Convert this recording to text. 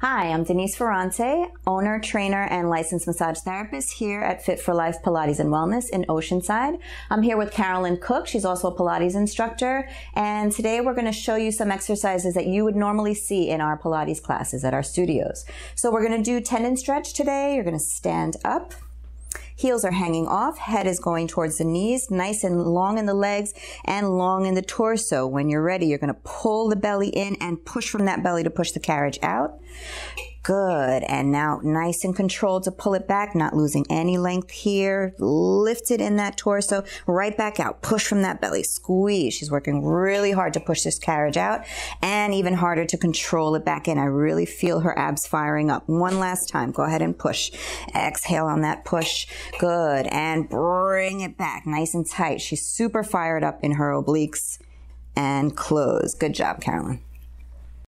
Hi, I'm Denise Ferrante, owner, trainer, and licensed massage therapist here at Fit for Life Pilates and Wellness in Oceanside. I'm here with Carolyn Cook. She's also a Pilates instructor. And today we're going to show you some exercises that you would normally see in our Pilates classes at our studios. So we're going to do tendon stretch today. You're going to stand up. Heels are hanging off. Head is going towards the knees, nice and long in the legs and long in the torso. When you're ready, you're going to pull the belly in and push from that belly to push the carriage out. Good. And now nice and controlled to pull it back, not losing any length here. Lift it in that torso, right back out. Push from that belly. Squeeze. She's working really hard to push this carriage out and even harder to control it back in. I really feel her abs firing up. One last time. Go ahead and push. Exhale on that push. Good. And bring it back nice and tight. She's super fired up in her obliques and close. Good job, Carolyn.